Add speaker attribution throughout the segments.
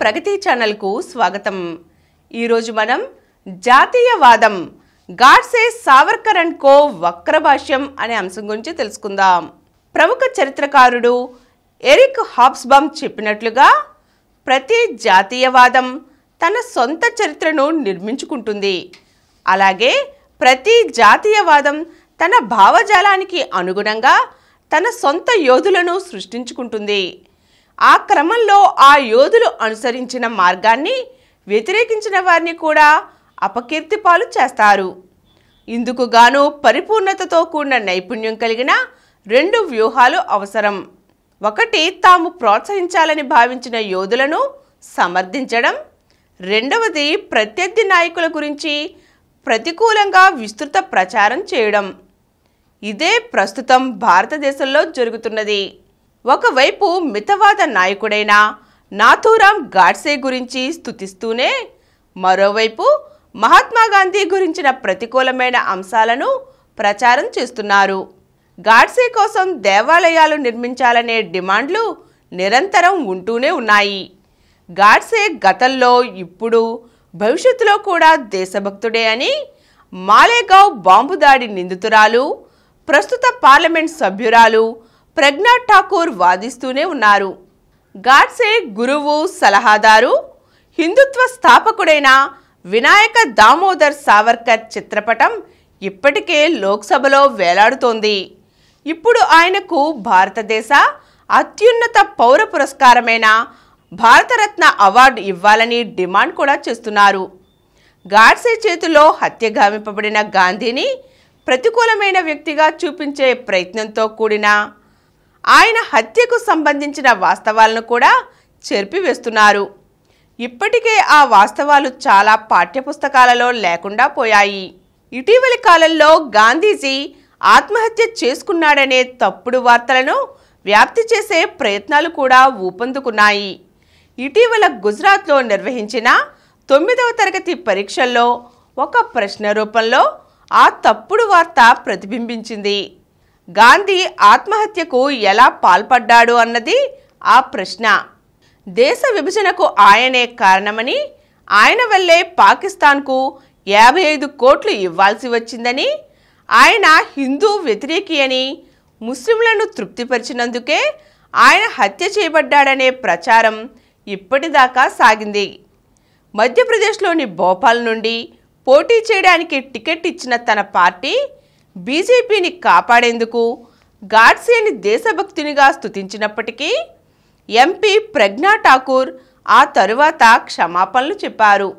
Speaker 1: ప్రగతి ఛానల్కు స్వాగతం. ఈరోజు మనం జాతీయవాదం గాడ్సే సావర్కర్ అండ్ కో వక్రభాష్యం అనే అంశం గురించి తెలుసుకుందాం. ప్రముఖ చరిత్రకారుడు ఎరిక్ హాబ్స్బమ్ చెప్పినట్లుగా ప్రతి జాతీయవాదం తన సొంత చరిత్రను నిర్మించుకుంటుంది. అలాగే ప్రతి జాతీయవాదం తన భావజాలానికి అనుగుణంగా తన సొంత యోధులను సృష్టించుకుంటుంది. ఆ క్రమంలో ఆ యోధులు అనుసరించిన మార్గాన్ని వ్యతిరేకించిన వారిని కూడా అపకీర్తి పాలు చేస్తారు. ఇందుకు గాను పరిపూర్ణతతో కూడిన నైపుణ్యం కలిగిన రెండు వ్యూహాలు అవసరం. ఒకటి తాము ప్రోత్సహించాలని భావించిన యోధులను సమర్థించడం. రెండవది ప్రత్యర్థి నాయకుల గురించి ప్రతికూలంగా విస్తృత ప్రచారం చేయడం. ఇదే ప్రస్తుతం భారతదేశంలో జరుగుతున్నది. ఒకవైపు మితవాద నాయకుడైన నాథూరాం గాడ్సే గురించి స్థుతిస్తూనే మరోవైపు మహాత్మా గాంధీ గురించిన ప్రతికూలమైన అంశాలను ప్రచారం చేస్తున్నారు. గాడ్సే కోసం దేవాలయాలు నిర్మించాలనే డిమాండ్లు నిరంతరం ఉంటూనే ఉన్నాయి. గాడ్సే గతంలో ఇప్పుడు భవిష్యత్తులో కూడా దేశభక్తుడే అని మాలేగావ్ బాంబు దాడి నిందితురాలు ప్రస్తుత పార్లమెంట్ సభ్యురాలు ప్రజ్ఞా ఠాకూర్ వాదిస్తూనే ఉన్నారు. గాడ్సే గురువు సలహాదారు హిందుత్వ స్థాపకుడైన వినాయక దామోదర్ సావర్కర్ చిత్రపటం ఇప్పటికే లోక్సభలో వేలాడుతోంది. ఇప్పుడు ఆయనకు భారతదేశ అత్యున్నత పౌర పురస్కారమైన భారతరత్న అవార్డు ఇవ్వాలని డిమాండ్ కూడా చేస్తున్నారు. గాడ్సే చేతిలో హత్యగామింపబడిన గాంధీని ప్రతికూలమైన వ్యక్తిగా చూపించే ప్రయత్నంతో కూడిన ఆయన హత్యకు సంబంధించిన వాస్తవాలను కూడా చెరిపివేస్తున్నారు. ఇప్పటికే ఆ వాస్తవాలు చాలా పాఠ్యపుస్తకాలలో లేకుండా పోయాయి. ఇటీవలి కాలంలో గాంధీజీ ఆత్మహత్య చేసుకున్నాడనే తప్పుడు వార్తలను వ్యాప్తి చేసే ప్రయత్నాలు కూడా ఊపందుకున్నాయి. ఇటీవల గుజరాత్లో నిర్వహించిన తొమ్మిదవ తరగతి పరీక్షల్లో ఒక ప్రశ్న రూపంలో ఆ తప్పుడు వార్త ప్రతిబింబించింది. గాంధీ ఆత్మహత్యకు ఎలా పాల్పడ్డాడు అన్నది ఆ ప్రశ్న. దేశ విభజనకు ఆయనే కారణమని ఆయన వల్లే పాకిస్తాన్కు యాభై ఐదు కోట్లు ఇవ్వాల్సి వచ్చిందని ఆయన హిందూ వ్యతిరేకి అని ముస్లింలను తృప్తిపరిచినందుకే ఆయన హత్య చేయబడ్డాడనే ప్రచారం ఇప్పటిదాకా సాగింది. మధ్యప్రదేశ్లోని భోపాల్ నుండి పోటీ చేయడానికి టికెట్ ఇచ్చిన తన పార్టీ బీజేపీని కాపాడేందుకు గాడ్సేని దేశభక్తునిగా స్తుతించినప్పటికీ ఎంపీ ప్రజ్ఞా ఠాకూర్ ఆ తరువాత క్షమాపణలు చెప్పారు.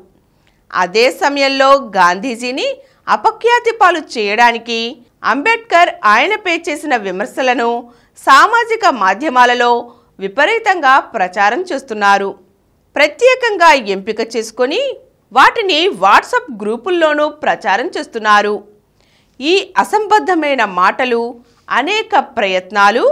Speaker 1: అదే సమయంలో గాంధీజీని అపఖ్యాతి పాలు చేయడానికి అంబేద్కర్ ఆయనపై చేసిన విమర్శలను సామాజిక మాధ్యమాలలో విపరీతంగా ప్రచారం చేస్తున్నారు. ప్రత్యేకంగా ఎంపిక చేసుకొని వాటిని వాట్సాప్ గ్రూపుల్లోనూ ప్రచారం చేస్తున్నారు. ఈ అసంబద్ధమైన మాటలు అనేక ప్రయత్నాలు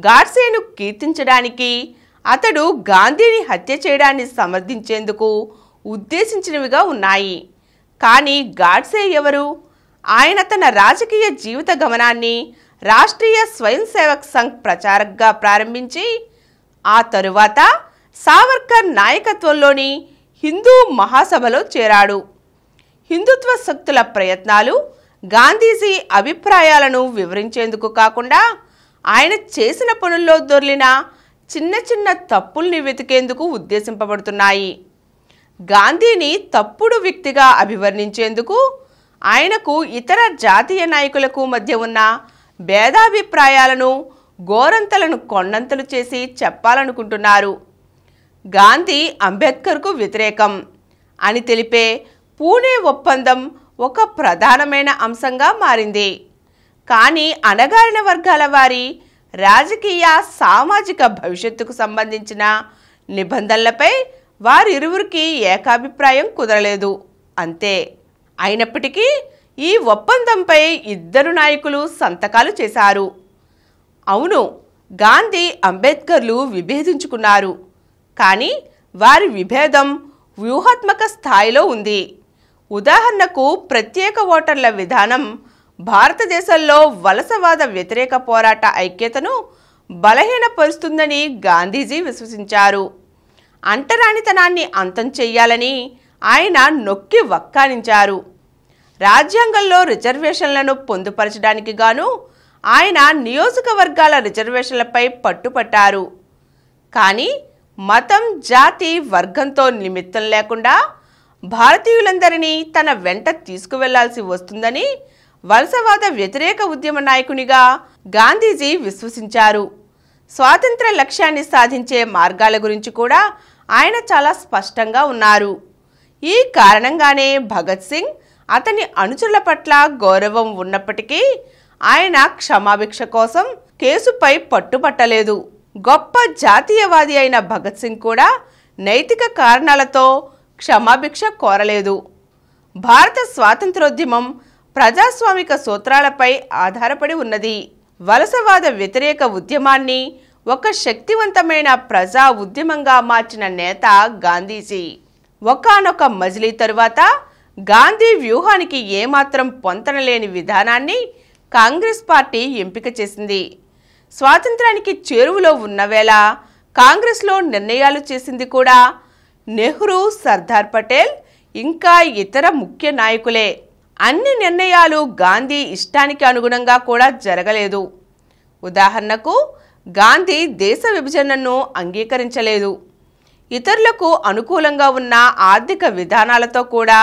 Speaker 1: గాడ్సేను కీర్తించడానికి అతడు గాంధీని హత్య చేయడాన్ని సమర్థించేందుకు ఉద్దేశించినవిగా ఉన్నాయి. కానీ గాడ్సే ఎవరు? ఆయన తన రాజకీయ జీవిత గమనాన్ని రాష్ట్రీయ స్వయం సేవక్ సంఘ్ ప్రచారక్గా ప్రారంభించి ఆ తరువాత సావర్కర్ నాయకత్వంలోని హిందూ మహాసభలో చేరాడు. హిందుత్వ శక్తుల ప్రయత్నాలు గాంధీజీ అభిప్రాయాలను వివరించేందుకు కాకుండా ఆయన చేసిన పనుల్లో దొర్లిన చిన్న చిన్న తప్పుల్ని వెతికేందుకు ఉద్దేశింపబడుతున్నాయి. గాంధీని తప్పుడు వ్యక్తిగా అభివర్ణించేందుకు ఆయనకు ఇతర జాతీయ నాయకులకు మధ్య ఉన్న భేదాభిప్రాయాలను గోరంతలను కొండంతలు చేసి చెప్పాలనుకుంటున్నారు. గాంధీ అంబేద్కర్కు వ్యతిరేకం అని తెలిపే పూణే ఒప్పందం ఒక ప్రధానమైన అంశంగా మారింది. కానీ అణగారిన వర్గాల వారి రాజకీయ సామాజిక భవిష్యత్తుకు సంబంధించిన నిబంధనలపై వారిరువురికి ఏకాభిప్రాయం కుదరలేదు. అంతే. అయినప్పటికీ ఈ ఒప్పందంపై ఇద్దరు నాయకులు సంతకాలు చేశారు. అవును గాంధీ అంబేద్కర్లు విభేదించుకున్నారు. కానీ వారి విభేదం వ్యూహాత్మక స్థాయిలో ఉంది. ఉదాహరణకు ప్రత్యేక ఓటర్ల విధానం భారతదేశంలో వలసవాద వ్యతిరేక పోరాట ఐక్యతను బలహీనపరుస్తుందని గాంధీజీ విశ్వసించారు. అంటరానితనాన్ని అంతం చెయ్యాలని ఆయన నొక్కి వక్కానించారు రాజ్యాంగంలో రిజర్వేషన్లను పొందుపరచడానికి గాను ఆయన నియోజకవర్గాల రిజర్వేషన్లపై పట్టుపట్టారు. కానీ మతం జాతి వర్గంతో నిమిత్తం లేకుండా భారతీయులందరినీ తన వెంట తీసుకువెళ్ళాల్సి వస్తుందని వలసవాద వ్యతిరేక ఉద్యమ నాయకునిగా గాంధీజీ విశ్వసించారు. స్వాతంత్ర లక్ష్యాన్ని సాధించే మార్గాల గురించి కూడా ఆయన చాలా స్పష్టంగా ఉన్నారు. ఈ కారణంగానే భగత్ సింగ్ అతని అనుచరుల పట్ల గౌరవం ఉన్నప్పటికీ ఆయన క్షమాభిక్ష కోసం కేసుపై పట్టుపట్టలేదు గొప్ప జాతీయవాది అయిన భగత్ సింగ్ కూడా నైతిక కారణాలతో క్షమాభిక్ష కోరలేదు. భారత స్వాతంత్రోద్యమం ప్రజాస్వామిక సూత్రాలపై ఆధారపడి ఉన్నది. వలసవాద వ్యతిరేక ఉద్యమాన్ని ఒక శక్తివంతమైన ప్రజా ఉద్యమంగా మార్చిన నేత గాంధీజీ. ఒకనొక మజిలీ తరువాత గాంధీ వ్యూహానికి ఏమాత్రం పొంతనలేని విధానాన్ని కాంగ్రెస్ పార్టీ ఎంపిక చేసింది. స్వాతంత్రానికి చేరువలో ఉన్నవేళ కాంగ్రెస్లో నిర్ణయాలు చేసింది కూడా నెహ్రూ సర్దార్ పటేల్ ఇంకా ఇతర ముఖ్య నాయకులే. అన్ని నిర్ణయాలు గాంధీ ఇష్టానికి అనుగుణంగా కూడా జరగలేదు. ఉదాహరణకు గాంధీ దేశ విభజనను అంగీకరించలేదు. ఇతరులకు అనుకూలంగా ఉన్న ఆర్థిక విధానాలతో కూడా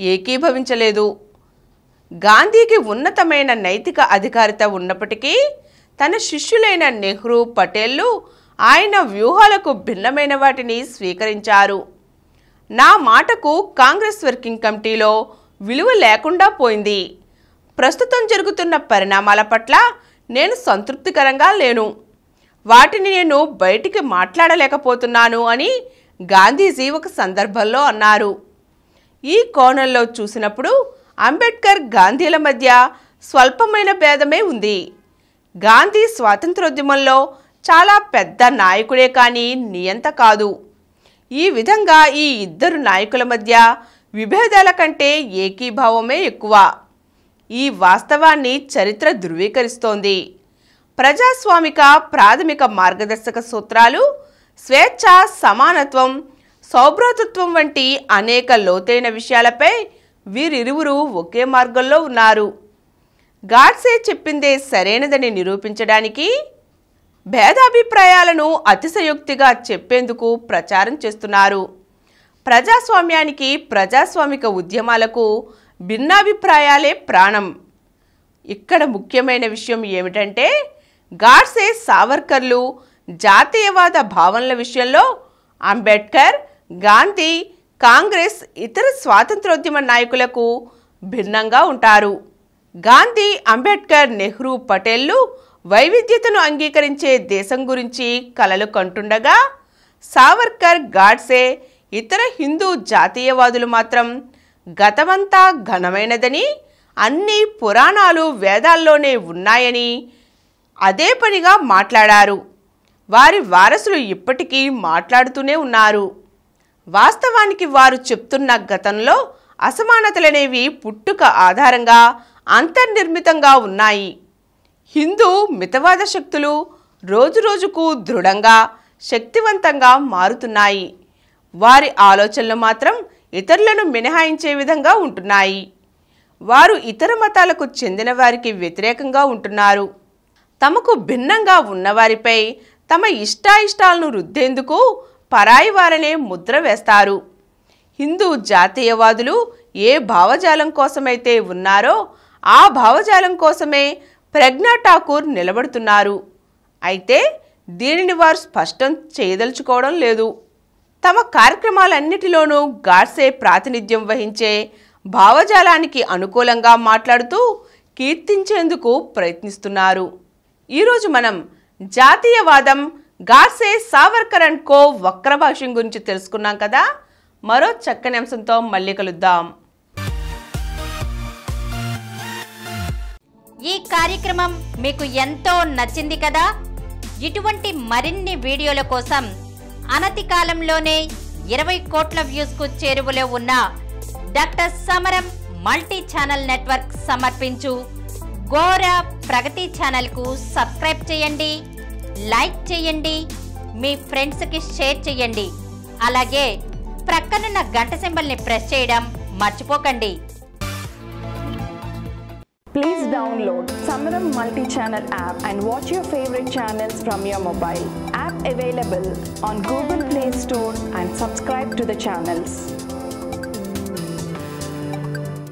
Speaker 1: ఏకీభవించలేదు. గాంధీకి ఉన్నతమైన నైతిక అధికారిత ఉన్నప్పటికీ తన శిష్యులైన నెహ్రూ పటేళ్ళు ఆయన వ్యూహాలకు భిన్నమైన వాటిని స్వీకరించారు. నా మాటకు కాంగ్రెస్ వర్కింగ్ కమిటీలో విలువ లేకుండా పోయింది. ప్రస్తుతం జరుగుతున్న పరిణామాల పట్ల నేను సంతృప్తికరంగా లేను. వాటిని నేను బయటికి మాట్లాడలేకపోతున్నాను అని గాంధీజీ ఒక సందర్భంలో అన్నారు. ఈ కోణంలో చూసినప్పుడు అంబేద్కర్ గాంధీల మధ్య స్వల్పమైన భేదమే ఉంది. గాంధీ స్వాతంత్రోద్యమంలో చాలా పెద్ద నాయకుడే కానీ నియంత కాదు. ఈ విధంగా ఈ ఇద్దరు నాయకుల మధ్య విభేదాల కంటే ఏకీభావమే ఎక్కువ. ఈ వాస్తవాన్ని చరిత్ర ధృవీకరిస్తోంది. ప్రజాస్వామిక ప్రాథమిక మార్గదర్శక సూత్రాలు స్వేచ్ఛ సమానత్వం సౌభ్రాతృత్వం వంటి అనేక లోతైన విషయాలపై వీరిరువురు ఒకే మార్గంలో ఉన్నారు. గాడ్సే చెప్పిందే సరైనదని నిరూపించడానికి భేదాభిప్రాయాలను అతిశయోక్తిగా చెప్పేందుకు ప్రచారం చేస్తున్నారు. ప్రజాస్వామ్యానికి ప్రజాస్వామిక ఉద్యమాలకు భిన్నాభిప్రాయాలే ప్రాణం. ఇక్కడ ముఖ్యమైన విషయం ఏమిటంటే గాడ్సే సావర్కర్లు జాతీయవాద భావనల విషయంలో అంబేద్కర్ గాంధీ కాంగ్రెస్ ఇతర స్వాతంత్రోద్యమ నాయకులకు భిన్నంగా ఉంటారు. గాంధీ అంబేద్కర్ నెహ్రూ పటేళ్ళు వైవిధ్యతను అంగీకరించే దేశం గురించి కలలు కంటుండగా సావర్కర్ గాడ్సే ఇతర హిందూ జాతీయవాదులు మాత్రం గతమంతా ఘనమైనదని అన్ని పురాణాలు వేదాల్లోనే ఉన్నాయని అదే పనిగా మాట్లాడారు. వారి వారసులు ఇప్పటికీ మాట్లాడుతూనే ఉన్నారు. వాస్తవానికి వారు చెప్తున్న గతంలో అసమానతలనేవి పుట్టుక ఆధారంగా అంతర్నిర్మితంగా ఉన్నాయి. హిందూ మితవాద శక్తులు రోజురోజుకు దృఢంగా శక్తివంతంగా మారుతున్నాయి. వారి ఆలోచనలు మాత్రం ఇతరులను మినహాయించే విధంగా ఉంటున్నాయి. వారు ఇతర మతాలకు చెందిన వారికి వ్యతిరేకంగా ఉంటున్నారు. తమకు భిన్నంగా ఉన్నవారిపై తమ ఇష్టాయిష్టాలను రుద్దేందుకు పరాయి వారనే ముద్ర వేస్తారు. హిందూ జాతీయవాదులు ఏ భావజాలం కోసమైతే ఉన్నారో ఆ భావజాలం కోసమే ప్రజ్ఞా ఠాకూర్ నిలబడుతున్నారు. అయితే దీనిని వారు స్పష్టం చేయదలుచుకోవడం లేదు. తమ కార్యక్రమాలన్నిటిలోనూ గాడ్సే ప్రాతినిధ్యం వహించే భావజాలానికి అనుకూలంగా మాట్లాడుతూ కీర్తించేందుకు ప్రయత్నిస్తున్నారు. ఈరోజు మనం జాతీయవాదం గాడ్సే సావర్కర్ అండ్ కో వక్రభాష్యం గురించి తెలుసుకున్నాం కదా. మరో చక్కని అంశంతో మళ్ళీ కలుద్దాం.
Speaker 2: ఈ కార్యక్రమం మీకు ఎంతో నచ్చింది కదా? ఇటువంటి మరిన్ని వీడియోల కోసం అనతి కాలంలోనే ఇరవై కోట్ల వ్యూస్కు చేరువలో ఉన్న డాక్టర్ సమరం మల్టీ ఛానల్ నెట్వర్క్ సమర్పించు. గోర ప్రగతి ఛానల్కు సబ్స్క్రైబ్ చేయండి లైక్ చేయండి మీ ఫ్రెండ్స్కి షేర్ చేయండి. అలాగే ప్రక్కనున్న గంట సింబల్ని ప్రెస్ చేయడం మర్చిపోకండి.
Speaker 3: Please download Samaram multi-channel app and watch your favorite channels from your mobile. App available on Google Play Store and subscribe to the channels.